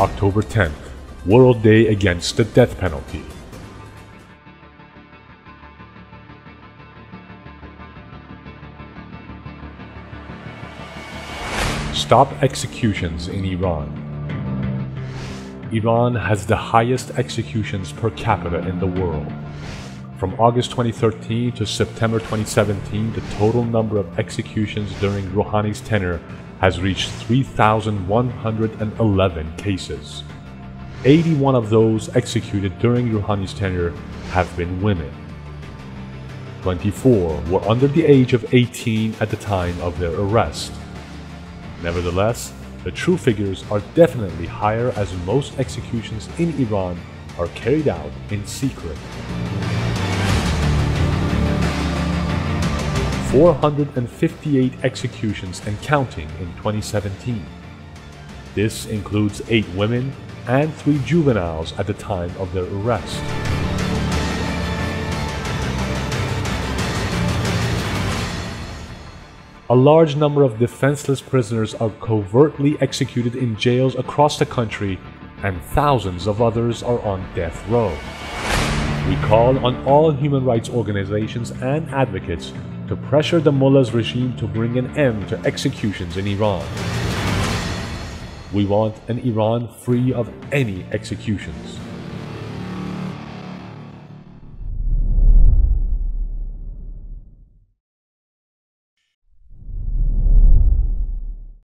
October 10th, World Day Against the Death Penalty. Stop executions in Iran. Iran has the highest executions per capita in the world. From August 2013 to September 2017, the total number of executions during Rouhani's tenure has reached 3,111 cases. 81 of those executed during Rouhani's tenure have been women. 24 were under the age of 18 at the time of their arrest. Nevertheless, the true figures are definitely higher as most executions in Iran are carried out in secret. 458 executions and counting in 2017. This includes 8 women and 3 juveniles at the time of their arrest. A large number of defenseless prisoners are covertly executed in jails across the country, and thousands of others are on death row. We call on all human rights organizations and advocates to pressure the mullah's regime to bring an end to executions in Iran. We want an Iran free of any executions.